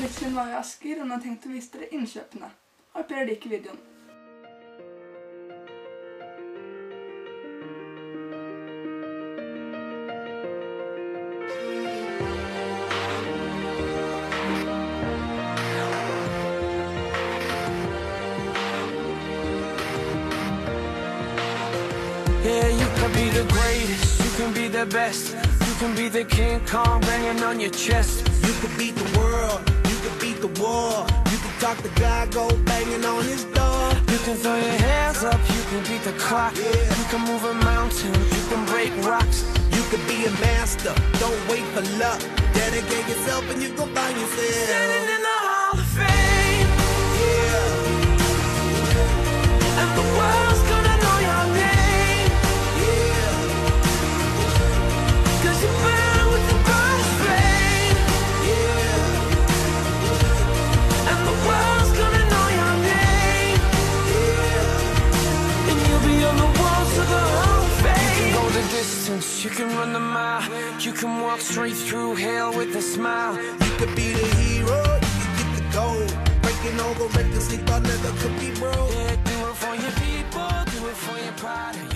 Min var i Asker, og nå har jeg tenkt å vise dere innkjøpene. Håper dere liker videoen. Yeah, you can be the greatest, you can be the best, you can be the King Kong banging on your chest. You could beat the world, war. You can talk to God, go banging on his door. You can throw your hands up, you can beat the clock, you can move a mountain, you can break rocks. You could be a master, don't wait for luck. Dedicate yourself and you gon' find yourself. You can run the mile, you can walk straight through hell with a smile. You could be the hero, you could get the gold. Breaking all the records they thought never could be broke. Yeah, do it for your people, do it for your pride.